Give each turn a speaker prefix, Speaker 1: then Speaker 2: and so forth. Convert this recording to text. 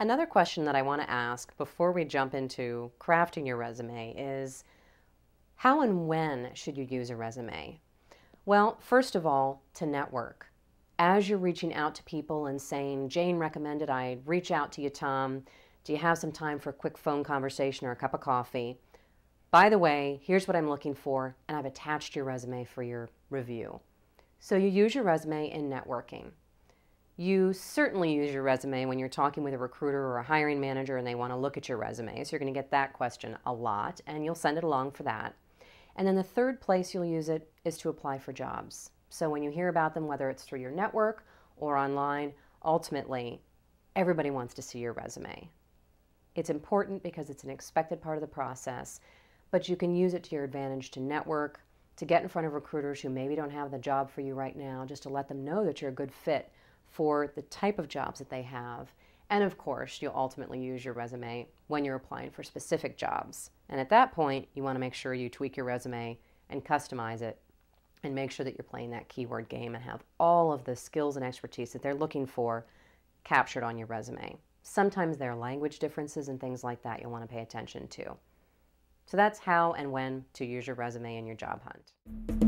Speaker 1: Another question that I want to ask before we jump into crafting your resume is how and when should you use a resume? Well, first of all, to network. As you're reaching out to people and saying, Jane recommended I reach out to you, Tom. Do you have some time for a quick phone conversation or a cup of coffee? By the way, here's what I'm looking for, and I've attached your resume for your review. So you use your resume in networking. You certainly use your resume when you're talking with a recruiter or a hiring manager and they want to look at your resume. So you're going to get that question a lot, and you'll send it along for that. And then the third place you'll use it is to apply for jobs. So when you hear about them, whether it's through your network or online, ultimately, everybody wants to see your resume. It's important because it's an expected part of the process, but you can use it to your advantage to network, to get in front of recruiters who maybe don't have the job for you right now, just to let them know that you're a good fit for the type of jobs that they have. And of course, you'll ultimately use your resume when you're applying for specific jobs. And at that point, you want to make sure you tweak your resume and customize it and make sure that you're playing that keyword game and have all of the skills and expertise that they're looking for captured on your resume. Sometimes there are language differences and things like that you'll want to pay attention to. So that's how and when to use your resume in your job hunt.